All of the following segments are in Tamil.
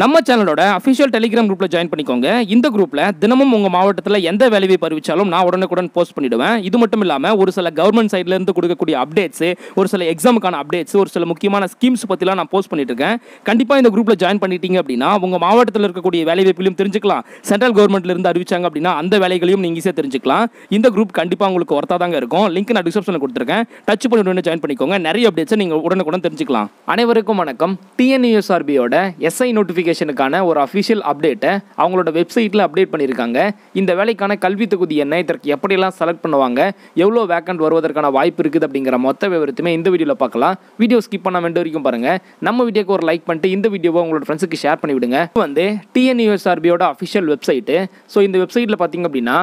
நம்ம சேனலோட அஃபிஷியல் டெலிகிராம் குரூப்பில் ஜாயின் பண்ணிக்கோங்க. இந்த குரூப்பில் தினமும் உங்கள் மாவட்டத்தில் எந்த வேலையை அறிவிச்சாலும் நான் உடனுக்குடன் போஸ்ட் பண்ணிவிடுவேன் இது மட்டும் இல்லாமல் ஒரு சில கவர்மெண்ட் சைட்லேருந்து கொடுக்கக்கூடிய அப்டேட்ஸு ஒரு சில எக்ஸாமுக்கான அப்டேட்ஸ் ஒரு சில முக்கியமான ஸ்கீம்ஸ் பற்றிலாம் நான் போஸ்ட் பண்ணிட்டு இருக்கேன் கண்டிப்பாக இந்த குரூப்பில் ஜாயின் பண்ணிட்டீங்க அப்படின்னா உங்கள் மாவட்டத்தில் இருக்கக்கூடிய வேலைவாய்ப்புலையும் தெரிஞ்சுக்கலாம். சென்ட்ரல் கவர்மெண்ட்லேருந்து அறிவிச்சாங்க அப்படின்னா அந்த வேலைகளையும் நீங்கள் ஈஸியாக தெரிஞ்சுக்கலாம். இந்த குரூப் கண்டிப்பாக உங்களுக்கு ஒர்த்தாக தாங்க இருக்கும். லிங்க் நான் டிஸ்கிரிப்ஷனில் கொடுத்துருக்கேன். டச் பண்ணி ஜாயின் பண்ணிக்கோங்க. நிறைய அப்டேட்ஸை நீங்கள் உடனுக்குடன் தெரிஞ்சுக்கலாம். அனைவருக்கும் வணக்கம். டிஎன்யூஎஸ்ஆர்பியோட எஸ்ஐ நோட்டிஃபிகேஷனுக்கான ஒரு அஃபிஷியல் அப்டேட்டை அவங்களோட வெப்சைட்டில் அப்டேட் பண்ணியிருக்காங்க. இந்த வேலைக்கான கல்வி தொகுதி என்ன? இதற்கு எப்படியெல்லாம் செலக்ட் பண்ணுவாங்க? எவ்வளோ வேக்கண்ட் வருவதற்கான வாய்ப்பு இருக்குது அப்படிங்கிற மொத்த விவரத்துமே இந்த வீடியோவில் பார்க்கலாம். வீடியோ ஸ்கிப் பண்ண வேண்டிய வரைக்கும் பாருங்கள் நம்ம வீடியோக்கு ஒரு லைக் பண்ணிட்டு இந்த வீடியோவை உங்களோட ஃப்ரெண்ட்ஸுக்கு ஷேர் பண்ணிவிடுங்க. வந்து டிஎன்யூஎஸ்ஆர்பியோட அஃபிஷியல் வெப்சைட்டு ஸோ இந்த வெப்சைட்டில் பார்த்தீங்க அப்படின்னா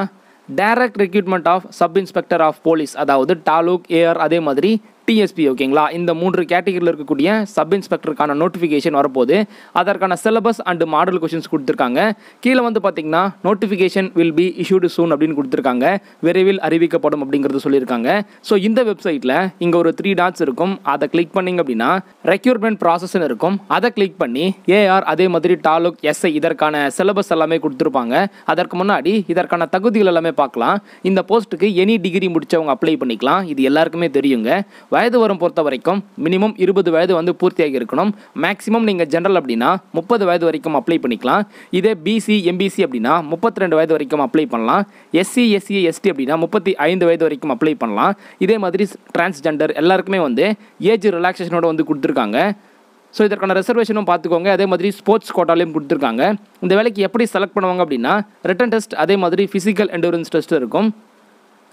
direct recruitment of sub inspector of police அதாவது டாலுக் ஏஆர் அதே மாதிரி டிஎஸ்பி ஓகேங்களா இந்த மூன்று கேட்டகரியில் இருக்கக்கூடிய சப் இன்ஸ்பெக்டருக்கான நோட்டிஃபிகேஷன் வரப்போகுது. அதற்கான சிலபஸ் அண்ட் மாடல் கொஷின்ஸ் கொடுத்துருக்காங்க. கீழே வந்து பார்த்தீங்கன்னா notification will be issued soon அப்படின்னு கொடுத்துருக்காங்க. விரைவில் அறிவிக்கப்படும் அப்படிங்கிறது சொல்லியிருக்காங்க. ஸோ இந்த வெப்சைட்டில் இங்கே ஒரு த்ரீ டாட்ஸ் இருக்கும். அதை கிளிக் பண்ணிங்க அப்படின்னா ரெக்யூர்மெண்ட் ப்ராசஸ்ன்னு இருக்கும். அதை கிளிக் பண்ணி ஏஆர் அதே மாதிரி டாலுக் எஸ்ஐ இதற்கான சிலபஸ் எல்லாமே கொடுத்துருப்பாங்க. அதற்கு முன்னாடி இதற்கான தகுதிகள் எல்லாமே பார்க்கலாம். இந்த போஸ்ட்டுக்கு எனி டிகிரி முடித்தவங்க அப்ளை பண்ணிக்கலாம். இது எல்லாருக்குமே தெரியுங்க. வயது வரும் பொறுத்த வரைக்கும் மினிமம் இருபது வயது வந்து பூர்த்தியாகி இருக்கணும். மேக்ஸிமம் நீங்கள் ஜென்ரல் அப்படின்னா முப்பது வயது வரைக்கும் அப்ளை பண்ணிக்கலாம். இதே பிசி எம்பிசி அப்படின்னா முப்பத்தி ரெண்டு வயது வரைக்கும் அப்ளை பண்ணலாம். எஸ்சி எஸ்சி எஸ்டி அப்படின்னா முப்பத்தி ஐந்து வயது வரைக்கும் அப்ளை பண்ணலாம். இதே மாதிரி டிரான்ஸ்ஜெண்டர் எல்லாருக்குமே வந்து ஏஜ் ரிலாக்ஸேஷனோட வந்து கொடுத்துருக்காங்க. ஸோ இதற்கான ரிசர்வேஷனும் பார்த்துக்கோங்க. அதே மாதிரி ஸ்போர்ட்ஸ் கோட்டாலையும் கொடுத்துருக்காங்க. இந்த வேலைக்கு எப்படி செலக்ட் பண்ணுவாங்க அப்படின்னா ரிட்டன் டெஸ்ட் அதே மாதிரி ஃபிசிக்கல் எண்டூரன்ஸ் டெஸ்ட் இருக்கும்.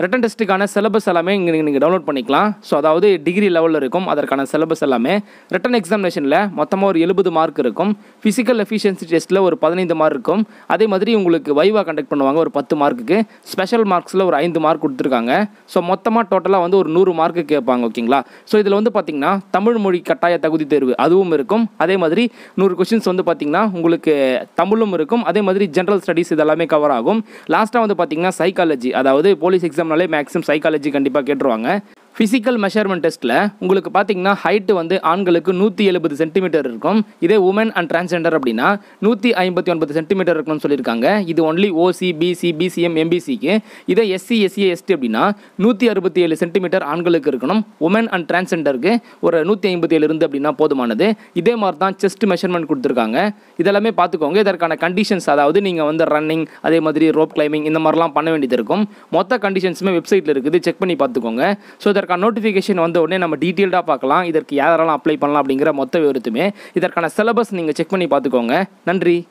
ரிட்டன் டெஸ்ட்டுக்கான சிலபஸ் எல்லாமே இங்கே நீங்கள் டவுன்லோட் பண்ணிக்கலாம். ஸோ அதாவது டிகிரி லெவலில் இருக்கும். அதற்கான சிலபஸ் எல்லாமே ரிட்டன் எக்ஸாமினேஷனில் மொத்தமாக ஒரு எழுபது மார்க் இருக்கும். ஃபிசிக்கல் எஃபிஷியன்சி டெஸ்ட்டில் ஒரு பதினைந்து மார்க் இருக்கும். அதே மாதிரி உங்களுக்கு வைவா கண்டக்ட் பண்ணுவாங்க. ஒரு பத்து மார்க்குக்கு ஸ்பெஷல் மார்க்ஸில் ஒரு ஐந்து மார்க் கொடுத்துருக்காங்க. ஸோ மொத்தமாக டோட்டலாக வந்து ஒரு நூறு மார்க்கு கேட்பாங்க ஓகேங்களா ஸோ இதில் வந்து பார்த்தீங்கன்னா தமிழ் மொழி கட்டாய தகுதி தேர்வு அதுவும் இருக்கும். அதே மாதிரி நூறு கொஷின்ஸ் வந்து பார்த்திங்கன்னா உங்களுக்கு தமிழும் இருக்கும். அதே மாதிரி ஜென்ரல் ஸ்டடீஸ் இதெல்லாமே கவர் ஆகும். லாஸ்ட்டாக வந்து பார்த்திங்கன்னா சைக்காலஜி அதாவது போலீஸ் எக்ஸாம் மேக்ஸிமம் சைக்காலஜி கண்டிப்பாக கேட்டுருவாங்க. ஃபிசிக்கல் மெஷர்மெண்ட் டெஸ்ட்டில் உங்களுக்கு பார்த்தீங்கன்னா ஹைட்டு வந்து ஆண்களுக்கு நூற்றி எழுபது சென்டிமீட்டர் இருக்கும். இதே உமன் அண்ட் டிரான்ஸ்ஜெண்டர் அப்படின்னா நூற்றி ஐம்பத்தி ஒன்பது சென்டிமீட்டர் இருக்கணும்னு சொல்லியிருக்காங்க. இது ஒன்லி ஓசி பிசி பிசிஎம் எம்பிசிக்கு இதே எஸ்சி எஸ்சி எஸ்டி அப்படின்னா நூற்றி அறுபத்தி ஏழு சென்டிமீட்டர் ஆண்களுக்கு இருக்கணும். உமன் அண்ட் டிரான்ஸ்ஜெண்டருக்கு ஒரு நூற்றி ஐம்பத்தி ஏழு இருந்து அப்படின்னா போதுமானது. இதே மாதிரி தான் செஸ்ட் மெஷர்மெண்ட் கொடுத்துருக்காங்க. இதெல்லாமே பார்த்துக்கோங்க இதற்கான கண்டிஷன்ஸ் அதாவது நீங்கள் வந்து ரன்னிங் அதே மாதிரி ரோப் கிளைம்பிங் இந்த மாதிரிலாம் பண்ண வேண்டியது இருக்கும். மொத்த கண்டிஷன்ஸுமே வெப்சைட்டில் இருக்குது. செக் பண்ணி பார்த்துக்கோங்க ஸோ இதற்கான நோட்டிஃபிகேஷன் வந்த உடனே நம்ம டீட்டெயில்டாக பார்க்கலாம். இதற்கு யாரெல்லாம் அப்ளை பண்ணலாம் அப்படிங்கிற மொத்த விவரத்துமே இதற்கான சிலபஸ் நீங்கள் செக் பண்ணி பார்த்துக்கோங்க. நன்றி.